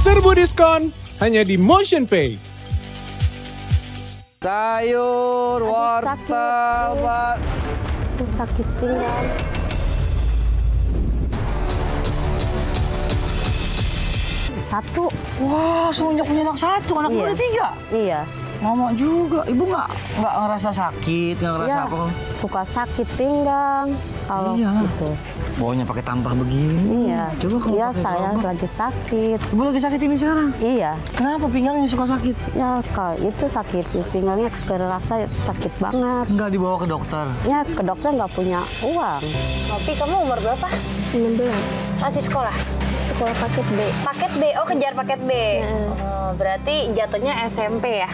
Serbu diskon hanya di MotionPay. Sayur, wortel, Pak. sakit pinggang. Satu. Wah, semenjak punya anak satu, anak Iya. udah tiga. Iya. Lama juga. Ibu nggak nggak ngerasa sakit, nggak ngerasa Iya. apa? Suka sakit pinggang. Kalau Iya. gitu. Baunya pakai tambah begini. Iya. Coba kalau Iya, saya gerobak. lagi sakit. Ibu lagi sakit ini sekarang. Iya. Kenapa pinggangnya suka sakit? Ya, kalau itu sakit. Pinggangnya kerasa sakit banget. Nggak dibawa ke dokter. Ya, ke dokter nggak punya uang. Nopi, kamu umur berapa? 16. Masih sekolah? Sekolah paket B. Paket B, oh kejar paket B. Oh, berarti jatuhnya SMP ya?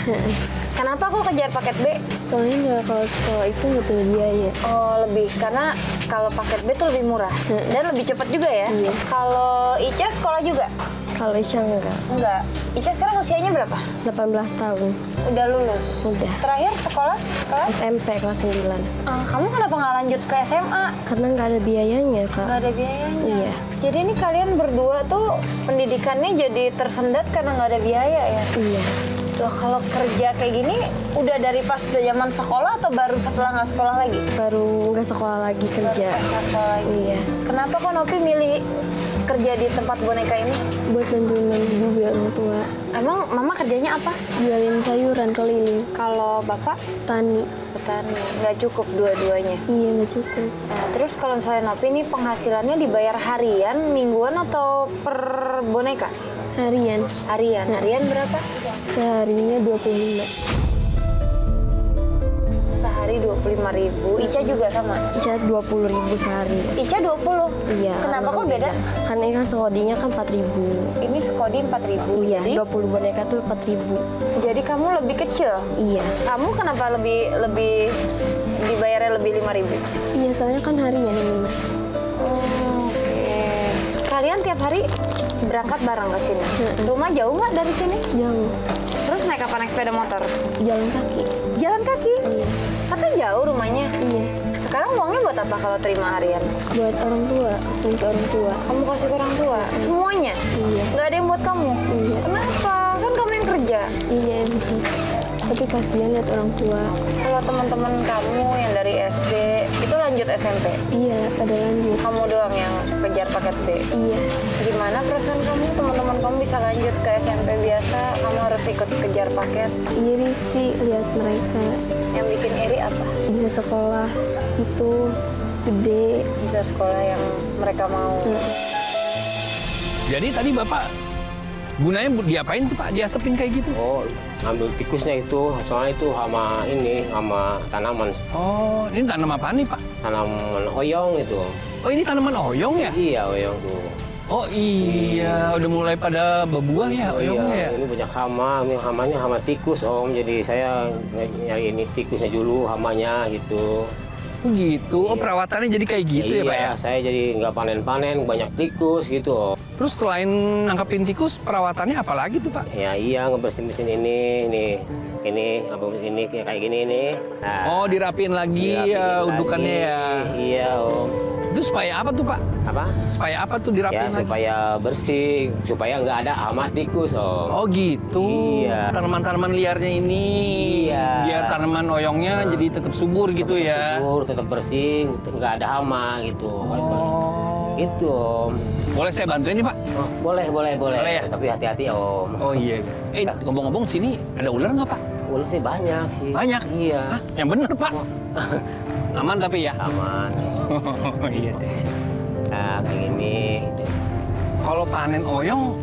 Kenapa kok kejar paket B? Soalnya nggak kalau sekolah itu nggak punya biaya. Oh lebih, karena kalau paket B tuh lebih murah dan lebih cepat juga ya. Iya. Kalau Ica sekolah juga? Kalau Isya enggak. Enggak. Ica sekarang usianya berapa? 18 tahun. Udah lulus. Udah. Terakhir sekolah kelas? SMP kelas 9. Ah, kamu kenapa nggak lanjut ke SMA? Karena nggak ada biayanya, Kak. Nggak ada biayanya. Iya. Jadi ini kalian berdua tuh pendidikannya jadi tersendat karena nggak ada biaya ya? Iya. Loh kalau kerja kayak gini udah dari pas zaman sekolah atau baru setelah nggak sekolah lagi? Baru nggak sekolah lagi kerja. Baru pas sekolah lagi. Iya. Kenapa kok Nopi milih kerja di tempat boneka ini? Buat bantuin ibu orang tua. Emang mama kerjanya apa? Jualin sayuran keliling. Kalau bapak Tani. petani, nggak cukup dua-duanya. Iya, nggak cukup. Nah, terus kalau misalnya Nopi ini penghasilannya dibayar harian, mingguan atau per boneka? Harian. Harian. Harian berapa? Seharinya 25. Sehari 25.000 ribu. Ica juga sama. Ica 20 ribu sehari. Ica 20. Iya. Kenapa kok beda? Karena ini kan sekodinya kan 4 ribu. Ini sekodi 4.000 ribu. Iya, Jadi, 20 boneka tuh 4 ribu. jadi kamu lebih kecil. Iya. Kamu kenapa lebih lebih dibayarnya lebih 5.000 ribu? Iya, soalnya kan harinya ini. Oke. Kalian tiap hari berangkat bareng ke sini. Rumah jauh nggak dari sini? Jauh. Terus naik apa? Naik sepeda motor? Jalan kaki. Jalan kaki? Iya. Jauh rumahnya. Iya. Sekarang uangnya buat apa kalau terima harian? Buat orang tua, kasih ke orang tua. Kamu kasih ke orang tua? Semuanya? Iya. Nggak ada yang buat kamu? Iya. Kenapa? Kan kamu yang kerja. Iya, emang. Tapi kasihan lihat orang tua. Kalau teman-teman kamu yang dari SD, itu lanjut SMP? Iya, pada lanjut. Kamu doang yang kejar paket B? Iya. Gimana perasaan kamu? Teman-teman kamu bisa lanjut ke SMP biasa, kamu harus ikut kejar paket. Iri sih lihat mereka Yang bikin iri apa? bisa sekolah itu gede. Bisa sekolah yang mereka mau. Jadi tadi Bapak gunanya diapain tuh Pak? Diasepin kayak gitu? Oh, ngambil tikusnya itu, soalnya itu hama ini, hama tanaman, Oh, ini tanaman apa nih Pak? tanaman oyong itu. Oh, ini tanaman oyong ya? Iya, oyong tuh. Oh iya, udah mulai pada berbuah ya Oh oyongnya iya, ya? ini banyak hama, ini hamanya hama tikus om, jadi saya ny- nyari ini tikusnya dulu, hamanya gitu. Oh gitu, oh Iya. perawatannya jadi kayak gitu ya, iya, Pak ya? saya jadi nggak panen-panen, banyak tikus gitu. Terus selain nangkepin tikus, perawatannya apa lagi tuh Pak? Ya iya, ngebersihin ini, nih, ini, apa ini kayak gini nih. Nah, Oh dirapin lagi dirapiin ya lagi. undukannya ya? Iya om. Itu supaya apa tuh Pak? Apa? Supaya apa tuh Ya dirapin lagi? supaya bersih, supaya nggak ada hama tikus om. Oh gitu. Iya. Tanaman-tanaman liarnya ini. Iya. Biar tanaman oyongnya jadi tetap subur gitu ya. Subur, tetap bersih, nggak ada hama gitu. Oh. Gitu om. Boleh saya bantuin nih Pak? Oh, boleh, boleh, boleh. Boleh ya? Tapi hati-hati om. Oh iya. Eh ngomong-ngomong sini ada ular nggak Pak? Ular sih banyak sih. Banyak? Iya. Hah? Yang bener Pak. Aman tapi ya. Aman. Oh iya. Nah, kayak gini. Kalau panen oyong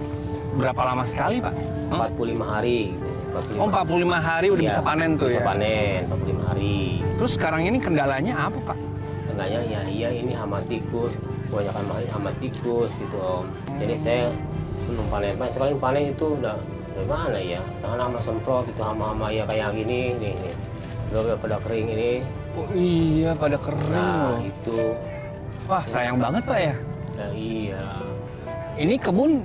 berapa lama sekali Pak? Hah? 45 hari. Gitu. 45 Oh 45 hari udah Iya, bisa panen tuh bisa ya? panen, 45 hari. Terus sekarang ini kendalanya apa Pak? Tengahnya ya iya ini hama tikus, kebanyakan hama- hama tikus gitu om. Jadi saya belum panen, pas sekali panen itu udah gimana ya? Tangan hama semprot itu hama-hama ya kayak gini nih, nih. Udah pada kering ini. Oh iya pada kering Nah loh. itu, Wah sayang banget Pak ya. nah iya. Ini kebun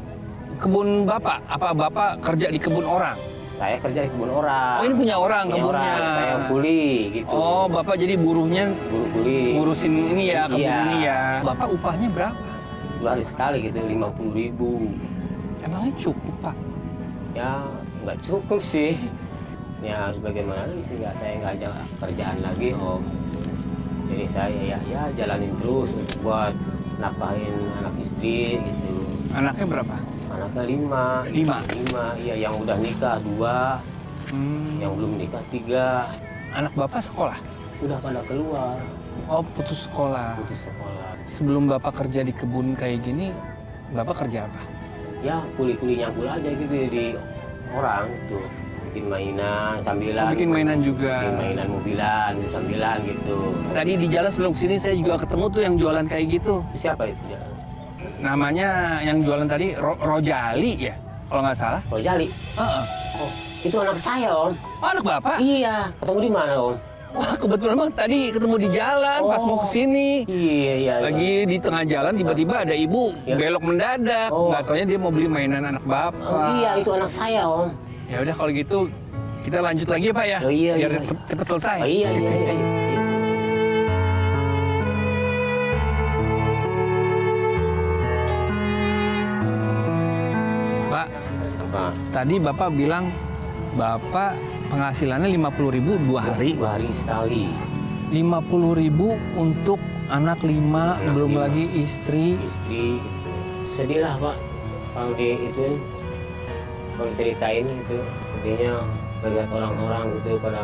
kebun Bapak? Apa Bapak kerja di kebun orang? Saya kerja di kebun orang. Oh ini punya orang Punya kebunnya. orang, saya kuli gitu. Oh Bapak jadi buruhnya Buru kuli. ngurusin ini ya kebun Iya. ini ya. Bapak upahnya berapa? Dua hari sekali gitu, lima puluh ribu. Emangnya cukup, Pak? ya nggak cukup sih ya harus bagaimana lagi sih nggak saya nggak ada kerjaan lagi om jadi saya ya ya jalanin terus untuk buat nafkahin anak istri gitu Anaknya berapa? anaknya lima Lima? lima iya yang udah nikah dua Hmm, yang belum nikah tiga anak Bapak sekolah? udah pada keluar Oh, putus sekolah. putus sekolah Sebelum Bapak kerja di kebun kayak gini, Bapak kerja apa? ya kuli-kuli nyangkul aja gitu di orang tuh bikin mainan sambilan Oh, bikin mainan juga. bikin mainan mobilan sambilan gitu Tadi di jalan sebelum sini saya juga ketemu tuh yang jualan kayak gitu. siapa itu ya Namanya yang jualan tadi Ro- Rojali ya, kalau nggak salah. Rojali Heeh. oh itu anak saya om Oh, anak Bapak? iya ketemu di mana om Wah, kebetulan bang tadi ketemu di jalan pas mau ke sini. iya iya iya. Lagi di tengah jalan tiba-tiba ada ibu Ya. belok mendadak. Oh. Nggak taunya dia mau beli mainan anak Bapak. oh, iya itu anak saya om Ya udah kalau gitu kita lanjut lagi ya Pak ya. Oh, iya, Biar iya. cepet selesai. oh, iya iya iya, iya. Pak, apa tadi Bapak bilang Bapak penghasilannya 50.000 ribu dua hari. dua hari sekali 50.000 ribu untuk anak lima, Anak belum lima. lagi istri. istri sedih lah pak kalau di itu kalau ceritain itu sedihnya melihat orang-orang gitu pada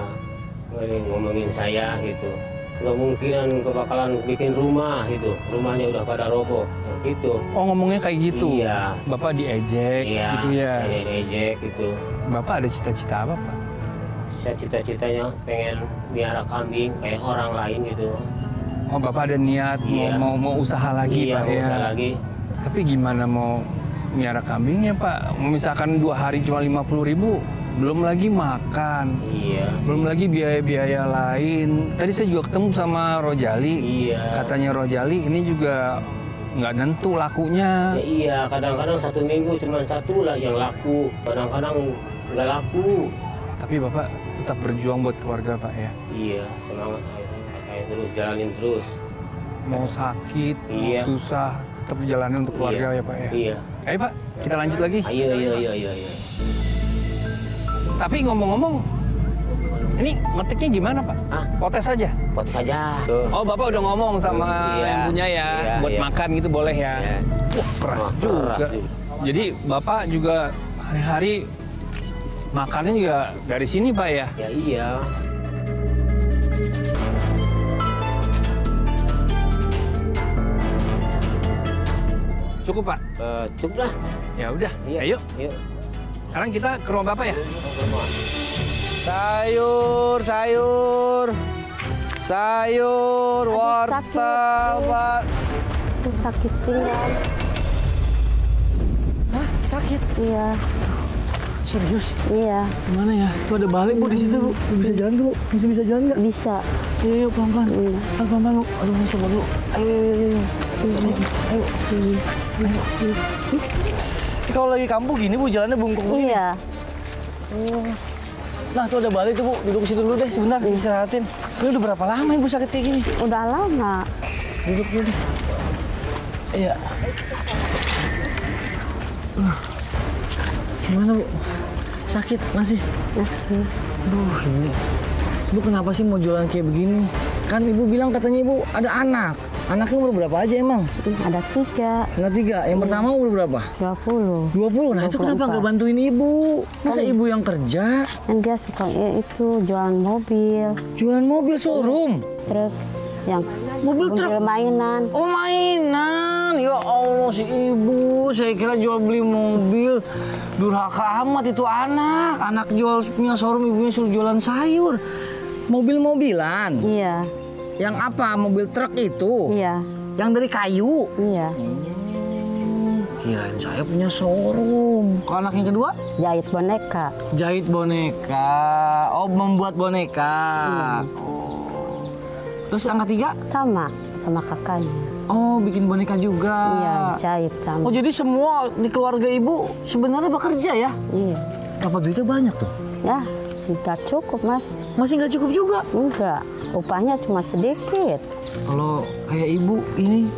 ngomongin saya gitu nggak mungkinan kebakalan bikin rumah gitu rumahnya udah pada roboh gitu Oh ngomongnya kayak gitu. iya Bapak diejek iya gitu ya. ejek ejek gitu Bapak ada cita-cita apa Pak? saya cita-citanya pengen miara kambing kayak orang lain gitu Oh Bapak ada niat Iya. mau, mau usaha lagi iya Pak nggak ya. usah lagi Tapi gimana mau miara kambingnya Pak? Misalkan dua hari cuma 50.000 ribu, belum lagi makan, iya belum lagi biaya-biaya lain. Tadi saya juga ketemu sama Rojali. iya Katanya Rojali ini juga nggak nentu lakunya. Ya iya, kadang-kadang satu minggu cuma satu lah yang laku, kadang-kadang nggak laku. Tapi Bapak tetap berjuang buat keluarga Pak ya. Iya, semangat saya, saya terus jalanin terus. Mau sakit, Iya. mau susah, tetap jalanin untuk keluarga Iya. ya Pak ya. Iya, Ayo Pak, kita lanjut lagi. ayo, ayo, ayo, ayo, ayo. Tapi ngomong-ngomong, ini ngetiknya gimana Pak? Ah, Potes aja. pot saja. Tuh. Oh, Bapak udah ngomong sama Iya. yang punya ya, Iya, buat iya. makan gitu boleh ya. Iya. Wah, keras Wah, juga. keras juga. Jadi Bapak juga hari-hari makannya juga dari sini, Pak ya. Ya iya. Cukup, Pak. Eh, cukup lah. Ya udah. Iya. Ayo, Yuk. sekarang kita ke rumah Bapak ya. Rumah. Sayur, sayur. Sayur, Aduh, wortel. Pak. Itu sakit pinggang. Hah, sakit? Iya, Serius? iya, Gimana ya? Tuh ada balik, Bu, di situ, Bu. Bisa jalan nggak, Bu? Bisa bisa jalan nggak? bisa. Ayo, ayo, pelan-pelan. Iya. Ayo, pelan-pelan, Bu. Aduh, coba dulu. Ayo, ayo, ayo. Ayo, ayo. ayo. Ini Kalau lagi kampung gini, Bu, jalannya bungkuk begini. Iya, Nah, tuh ada balik tuh, Bu. Duduk situ dulu deh, sebentar. Istirahatin. Ini udah berapa lama Ibu sakit kayak gini? udah lama. Duduk dulu deh. Iya. Uh. Gimana, Bu? Sakit masih? Masih. Aduh, Ibu. Ibu kenapa sih mau jualan kayak begini? Kan Ibu bilang katanya Ibu ada anak. Anaknya umur berapa aja emang? Ada tiga, Ada tiga. Yang pertama umur berapa? dua puluh. 20. Nah, itu kenapa 24. nggak bantuin Ibu? Masa Ibu yang kerja? Kan dia suka eh, itu jualan mobil, Jualan mobil showroom. truk, yang Mobil truk? mainan. Oh mainan, ya Allah si ibu, saya kira jual beli mobil. Durhaka amat itu anak, anak jual punya showroom ibunya suruh jualan sayur. Mobil-mobilan, Iya, yang apa? Mobil truk itu, iya, yang dari kayu. iya. Kirain saya punya showroom. Kalau anak yang kedua, Jahit boneka. jahit boneka. Oh membuat boneka. Oh. Terus yang ketiga, Sama, sama kakaknya. oh bikin boneka juga. Iya, jahit Oh sama. jadi semua di keluarga ibu sebenarnya bekerja ya? Iya. Dapat duitnya banyak tuh. Ya, tidak cukup, Mas. Masih nggak cukup juga. Enggak, upahnya cuma sedikit. Kalau kayak ibu ini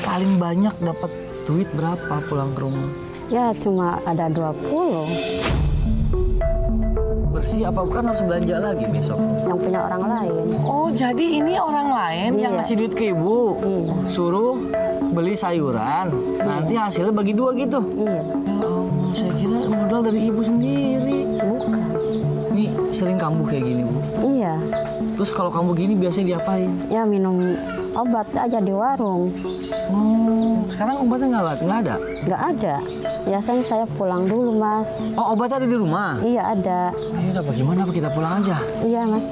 paling banyak dapat duit berapa pulang ke rumah? Ya cuma ada 20 Bersih apa bukan harus belanja lagi besok? yang punya orang lain. Oh, jadi ini orang lain yang Iya. ngasih duit ke ibu. Iya. Suruh beli sayuran, nanti hasilnya bagi dua gitu. Iya, Ya Allah, saya kira modal dari ibu sendiri. Sering kambuh kayak gini, Bu. Iya, Terus kalau kambuh gini biasanya diapain? ya minum obat aja di warung. Oh, sekarang obatnya nggak ada? Nggak ada? Nggak ada. Biasanya saya pulang dulu, Mas. Oh, obatnya ada di rumah? Iya, ada. Ayo, udah bagaimana, apa kita pulang aja? Iya, Mas.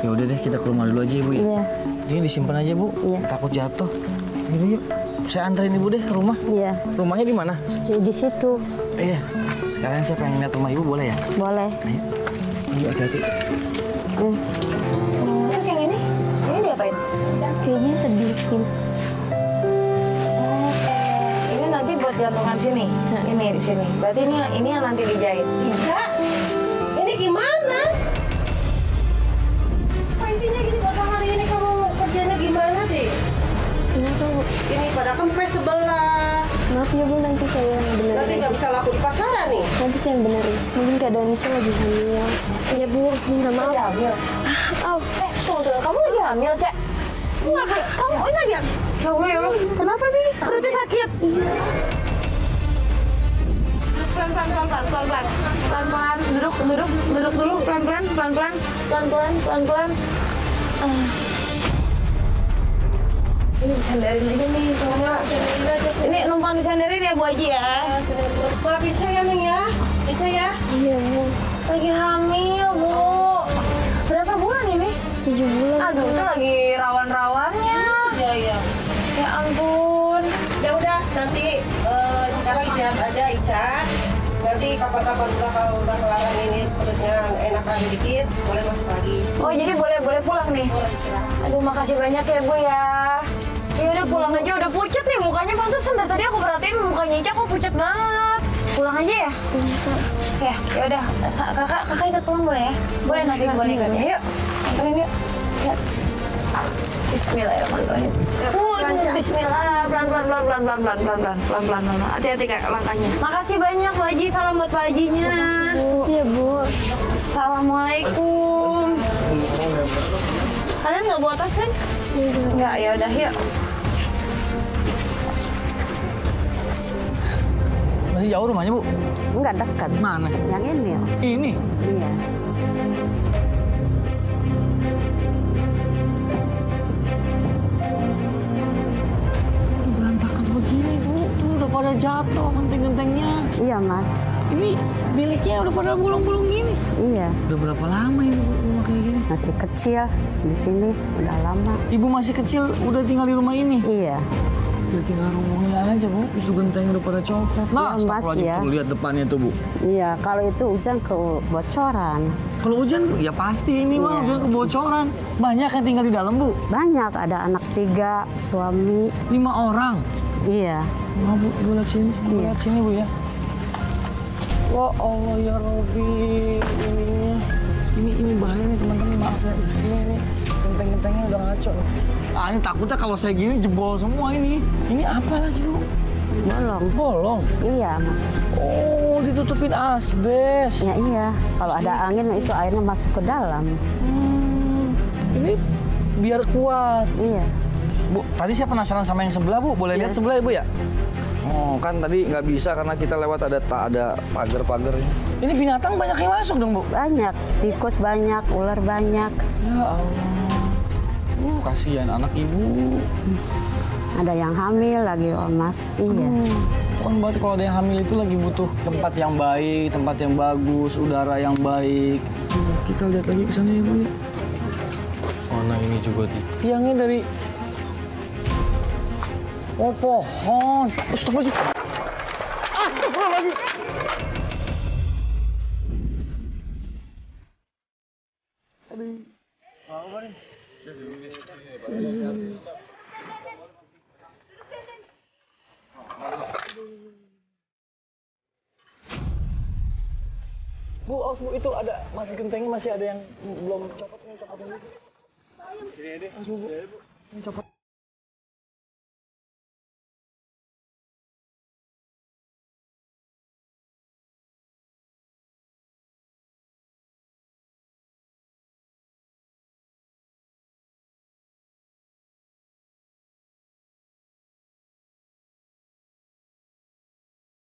Ya udah deh, kita ke rumah dulu aja, Bu. ya. Iya, Ini disimpan aja, Bu. Iya. Takut jatuh. Yaudah, yuk. Saya anterin ibu deh ke rumah. iya. Rumahnya di mana? Di situ. Iya. Sekarang saya pengen lihat rumah ibu, boleh ya? Boleh. Ayo. Ayo, hati-hati. Eh, Terus yang ini? Ini diapain? kayaknya terbikin. Oke. Ini nanti buat gantungan sini. Ini di sini. Berarti ini ini yang nanti dijahit. Kak, ini gimana? Apa isinya gini hari ini kamu kerjanya gimana sih? Kenapa, Bu? Ini pada kempes sebelah. Maaf ya, Bu. Nanti saya yang Nanti benerin. nggak bisa laku di pasaran nih. Nanti saya yang benerin. Mungkin keadaan Nica lagi hamil. Iya, Bu. Minta maaf. Hamil. Oh, eh, tunggu dulu. Kamu lagi hamil, Cek? Enggak, Kak. Kamu ini lagi hamil? Ya Allah, ya Allah. Kenapa nih? Perutnya sakit. Pelan, pelan, pelan, pelan, pelan, pelan. Pelan, pelan. Duduk, duduk, duduk dulu. Pelan, pelan, pelan, pelan. Pelan, pelan, pelan, pelan. Ah. Ini disandarin aja nih, coba. Ini numpang disandarin ya, Bu Haji ya. Maafin saya Neng ya. Bisa ya. Iya, Bu. Lagi hamil, Bu. Berapa bulan ini? Tujuh bulan. Aduh, itu lagi rawan-rawannya. Iya iya. Ya ampun. Ya udah nanti eh, sekarang istirahat aja Ica. Nanti kapan-kapan udah kalau udah kelar ini perutnya enakan dikit boleh masuk lagi. Oh, jadi boleh boleh pulang nih. Boleh istirahat. Aduh, makasih banyak ya, Bu ya. Ya udah pulang aja, udah pucat nih mukanya pantesan dari tadi aku perhatiin mukanya Ica kok pucat banget. Pulang aja ya? Ya, ya udah. Kakak, kakak ikut pulang boleh ya? Boleh nanti boleh ikut ya. Yuk, anterin yuk. Yuk. Bismillahirrahmanirrahim. Waduh, Bismillah, pelan pelan pelan pelan pelan pelan pelan pelan pelan pelan pelan. Hati-hati kak langkahnya. Makasih banyak Pak Haji, salam buat Pak Hajinya. Iya, Bu. Assalamualaikum. Kalian nggak bawa tas kan? Nggak, ya udah yuk. Masih jauh rumahnya, Bu? Enggak dekat. Mana? Yang ini. Ini. Iya. Berantakan begini, Bu. Tuh udah pada jatuh genteng-gentengnya. Iya, Mas. Ini miliknya udah pada bulung-bulung gini. Iya. Udah berapa lama ini Bu, rumah kayak gini? Masih kecil di sini udah lama. Ibu masih kecil udah tinggal di rumah ini? Iya. Udah tinggal rumahnya aja Bu. Itu genteng udah pada copot. Nah, Iya, Mas, ya. tuh lihat depannya tuh Bu. Iya, kalau itu hujan kebocoran. Kalau hujan ya pasti ini Bang, Iya. hujan kebocoran. Banyak yang tinggal di dalam Bu. Banyak ada anak tiga, suami. Lima orang. Iya. Nah, Bu, Bu lihat sini, Bu, Iya. lihat sini Bu ya. Wah Allah ya Robi, ininya. Ini ini bahaya nih teman-teman, maaf ya. Ini ini genteng-gentengnya udah ngaco nih. Ah ini takutnya kalau saya gini jebol semua ini. Ini apa lagi Bu? Bolong. Bolong. Iya, Mas. Oh, ditutupin asbes. Ya iya. Kalau ada angin itu airnya masuk ke dalam. Hmm, ini biar kuat. Iya. Bu, tadi saya penasaran sama yang sebelah, Bu. Boleh lihat sebelah, Ibu ya? Oh, kan tadi nggak bisa karena kita lewat ada tak ada pagar-pagarnya. Ini binatang banyak yang masuk dong, Bu. Banyak. Tikus banyak, ular banyak. Ya Allah. Uh, kasihan anak ibu. Ada yang hamil lagi, oh Mas. Iya. Kan berarti kalau ada yang hamil itu lagi butuh tempat yang baik, tempat yang bagus, udara yang baik. Kita lihat lagi ke sana ya, Bu. Oh, nah ini juga di Tiangnya dari Oh, pohon. Astagfirullahaladzim. Bu, awas bu, itu ada masih gentengnya masih ada yang belum copot ini copot ini. Sini deh. Awas bu, bu. Ini copot.